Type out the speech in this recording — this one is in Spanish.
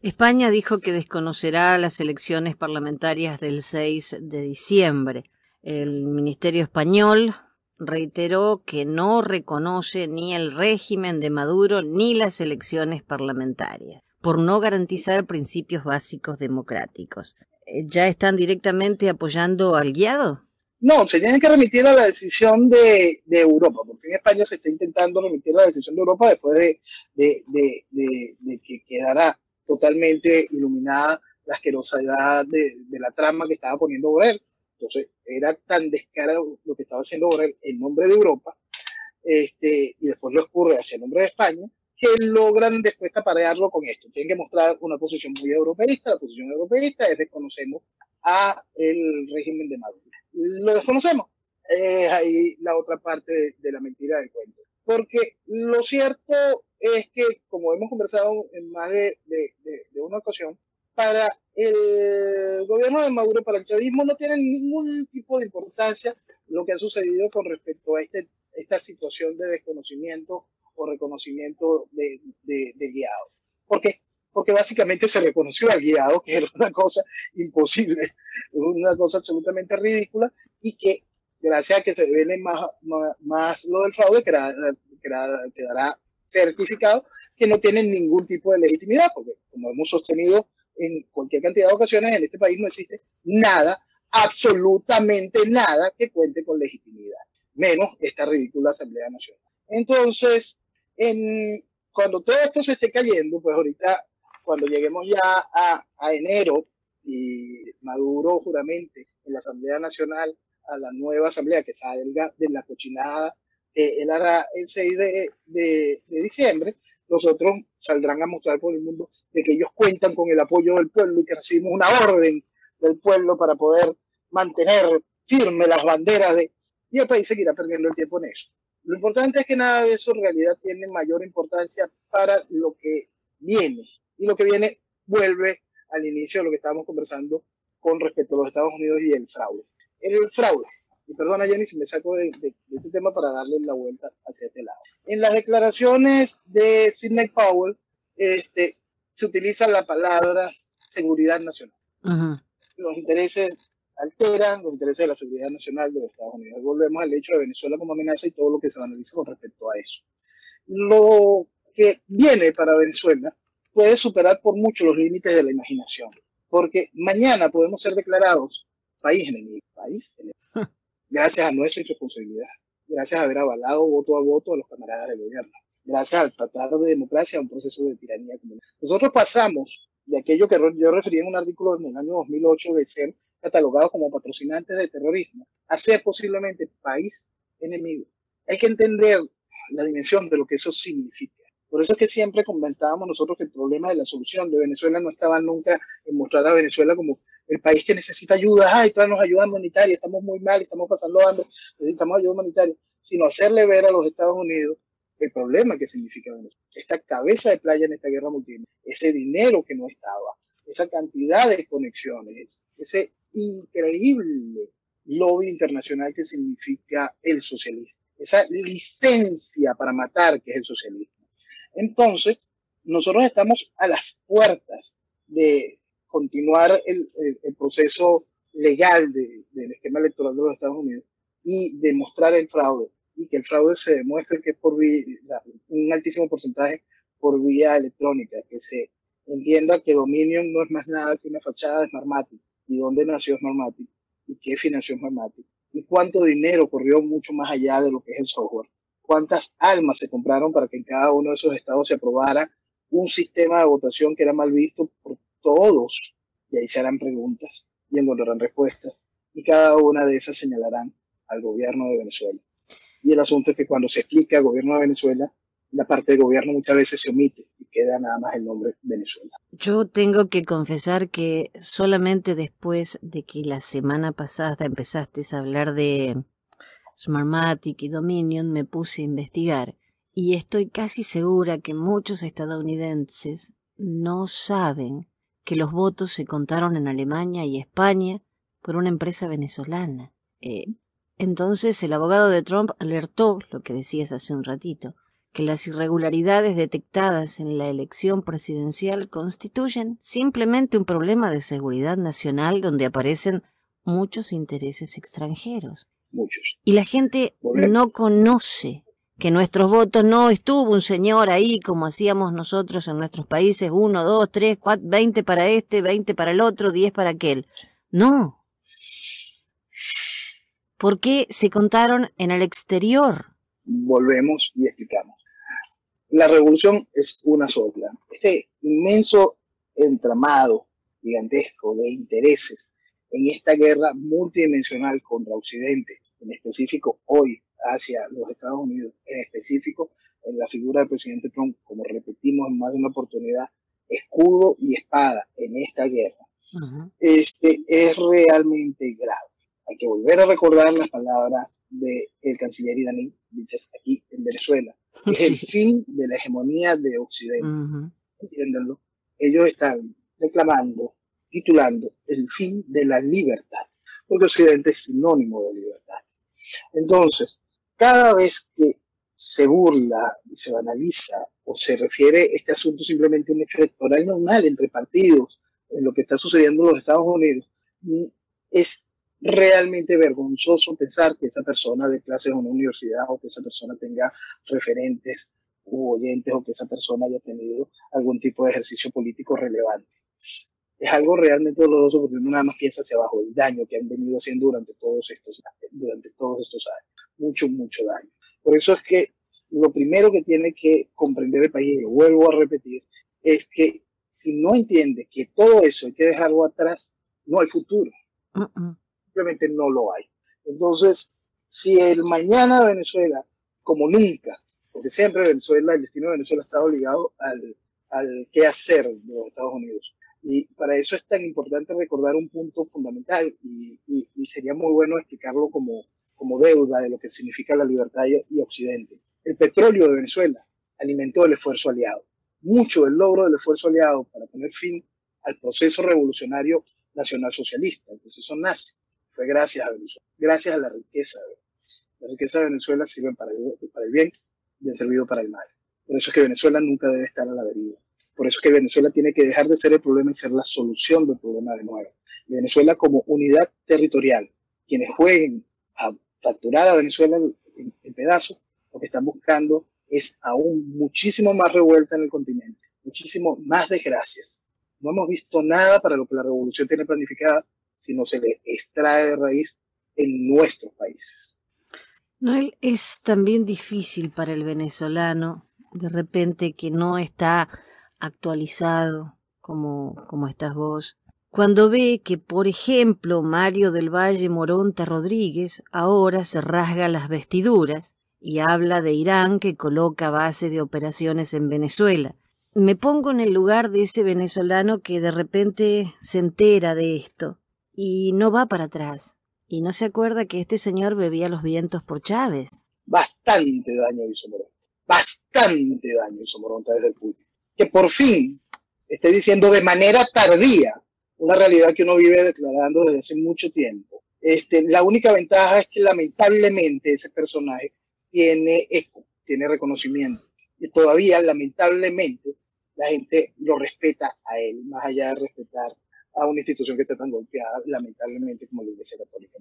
España dijo que desconocerá las elecciones parlamentarias del 6 de diciembre. El Ministerio español reiteró que no reconoce ni el régimen de Maduro ni las elecciones parlamentarias, por no garantizar principios básicos democráticos. Eh, ¿Ya están directamente apoyando al guiado? No, se tienen que remitir a la decisión de, Europa. Por fin España se está intentando remitir a la decisión de Europa después de, de que quedará totalmente iluminada la asquerosidad de, la trama que estaba poniendo Borrell. Entonces, era tan descarado lo que estaba haciendo Borrell en nombre de Europa, este, y después lo ocurre hacia el nombre de España, que logran después taparearlo con esto. Tienen que mostrar una posición muy europeísta. La posición europeísta es desconocemos a el régimen de Maduro. Lo desconocemos. Es ahí la otra parte de la mentira del cuento. Porque lo cierto es que, como hemos conversado en más de, una ocasión, para el gobierno de Maduro, para el chavismo, no tiene ningún tipo de importancia lo que ha sucedido con respecto a este, esta situación de desconocimiento o reconocimiento de, guiado. ¿Por qué? Porque básicamente se reconoció al guiado, que era una cosa imposible, una cosa absolutamente ridícula, y que gracias a que se revele más, más, lo del fraude, quedará, certificado que no tienen ningún tipo de legitimidad, porque como hemos sostenido en cualquier cantidad de ocasiones, en este país no existe nada, absolutamente nada que cuente con legitimidad, menos esta ridícula Asamblea Nacional. Entonces, en, cuando todo esto se esté cayendo, pues ahorita, cuando lleguemos ya a, a enero y Maduro juramente en la Asamblea Nacional a la nueva asamblea que salga de la cochinada hará el 6 de, de, diciembre, los otros saldrán a mostrar por el mundo de que ellos cuentan con el apoyo del pueblo y que recibimos una orden del pueblo para poder mantener firme las banderas de... Y el país seguirá perdiendo el tiempo en eso. Lo importante es que nada de eso en realidad tiene mayor importancia para lo que viene. Y lo que viene vuelve al inicio de lo que estábamos conversando con respecto a los Estados Unidos y el fraude el fraude. Y perdona, Jenny, si me saco de, este tema para darle la vuelta hacia este lado. En las declaraciones de Sidney Powell, este, se utiliza la palabra seguridad nacional. Los intereses alteran los intereses de la seguridad nacional de los Estados Unidos. Volvemos al hecho de Venezuela como amenaza y todo lo que se analiza con respecto a eso. Lo que viene para Venezuela puede superar por mucho los límites de la imaginación, porque mañana podemos ser declarados país enemigo, país enemigo. Gracias a nuestra irresponsabilidad, gracias a haber avalado voto a voto a los camaradas del gobierno, gracias al tratado de democracia a un proceso de tiranía Nosotros pasamos de aquello que yo referí en un artículo en el año 2008 de ser catalogados como patrocinantes de terrorismo a ser posiblemente país enemigo. Hay que entender la dimensión de lo que eso significa. Por eso es que siempre comentábamos nosotros que el problema de la solución de Venezuela no estaba nunca en mostrar a Venezuela como el país que necesita ayuda, ay, tráenos ayuda humanitaria, estamos muy mal, estamos pasando hambre, necesitamos ayuda humanitaria, sino hacerle ver a los Estados Unidos el problema que significa Venezuela. Esta cabeza de playa en esta guerra multinacional, ese dinero que no estaba, esa cantidad de conexiones, ese increíble lobby internacional que significa el socialismo, esa licencia para matar que es el socialismo. Entonces, nosotros estamos a las puertas de continuar el, el, proceso legal de, del esquema electoral de los Estados Unidos y demostrar el fraude y que el fraude se demuestre que es por vía, un altísimo porcentaje por vía electrónica, que se entienda que Dominion no es más nada que una fachada de Smartmatic y dónde nació Smartmatic y qué financió Smartmatic y cuánto dinero corrió mucho más allá de lo que es el software, cuántas almas se compraron para que en cada uno de esos estados se aprobara un sistema de votación que era mal visto por todos, y ahí se harán preguntas y encontrarán respuestas, y cada una de esas señalarán al gobierno de Venezuela. Y el asunto es que cuando se explica gobierno de Venezuela, la parte de gobierno muchas veces se omite y queda nada más el nombre Venezuela. Yo tengo que confesar que solamente después de que la semana pasada empezaste a hablar de Smartmatic y Dominion me puse a investigar y estoy casi segura que muchos estadounidenses no saben que los votos se contaron en Alemania y España por una empresa venezolana. Eh, entonces el abogado de Trump alertó, lo que decías hace un ratito, que las irregularidades detectadas en la elección presidencial constituyen simplemente un problema de seguridad nacional donde aparecen muchos intereses extranjeros. Muchos. Y la gente no conoce que nuestros votos no estuvo un señor ahí como hacíamos nosotros en nuestros países, uno, dos, tres, cuatro, veinte para este, veinte para el otro, diez para aquel. No. ¿Por qué se contaron en el exterior? Volvemos y explicamos. La revolución es una sola. Este inmenso entramado gigantesco de intereses en esta guerra multidimensional contra Occidente, en específico hoy hacia los Estados Unidos, en específico en la figura del presidente Trump, como repetimos en más de una oportunidad, escudo y espada en esta guerra, este, es realmente grave. Hay que volver a recordar las palabras del canciller iraní dichas aquí en Venezuela. Es el fin de la hegemonía de Occidente. Entiéndanlo. Ellos están reclamando, titulando el fin de la libertad, porque Occidente es sinónimo de libertad. Entonces, cada vez que se burla y se banaliza o se refiere este asunto simplemente a un hecho electoral normal entre partidos en lo que está sucediendo en los Estados Unidos, es realmente vergonzoso pensar que esa persona de clase en una universidad o que esa persona tenga referentes u oyentes o que esa persona haya tenido algún tipo de ejercicio político relevante. Es algo realmente doloroso porque uno nada más piensa hacia abajo el daño que han venido haciendo durante todos estos, durante todos estos años mucho, mucho daño. Por eso es que lo primero que tiene que comprender el país, y lo vuelvo a repetir, es que si no entiende que todo eso hay que dejarlo atrás, no hay futuro. Simplemente no lo hay. Entonces, si el mañana de Venezuela, como nunca, porque siempre Venezuela, el destino de Venezuela ha estado ligado al, al qué hacer de los Estados Unidos. Y para eso es tan importante recordar un punto fundamental y, y sería muy bueno explicarlo como, como deuda de lo que significa la libertad y Occidente. El petróleo de Venezuela alimentó el esfuerzo aliado. Mucho del logro del esfuerzo aliado para poner fin al proceso revolucionario nacional socialista, el proceso nazi, fue gracias a Venezuela, gracias a la riqueza. La riqueza de Venezuela sirve para el, para el bien y ha servido para el mal. Por eso es que Venezuela nunca debe estar a la deriva. Por eso es que Venezuela tiene que dejar de ser el problema y ser la solución del problema de nuevo. Venezuela como unidad territorial, quienes jueguen a facturar a Venezuela en, pedazos, lo que están buscando es aún muchísimo más revuelta en el continente, muchísimo más desgracias. No hemos visto nada para lo que la revolución tiene planificada, sino se le extrae de raíz en nuestros países. Noel, es también difícil para el venezolano, de repente que no está actualizado como, como estás vos, cuando ve que, por ejemplo, Mario del Valle Moronta Rodríguez ahora se rasga las vestiduras y habla de Irán que coloca base de operaciones en Venezuela. Me pongo en el lugar de ese venezolano que de repente se entera de esto y no va para atrás y no se acuerda que este señor bebía los vientos por Chávez. Bastante daño hizo Moronta, bastante daño hizo Moronta desde el público. Que por fin esté diciendo de manera tardía una realidad que uno vive declarando desde hace mucho tiempo. Este, la única ventaja es que lamentablemente ese personaje tiene eco, tiene reconocimiento. Y todavía, lamentablemente, la gente lo respeta a él, más allá de respetar a una institución que está tan golpeada, lamentablemente, como la Iglesia Católica.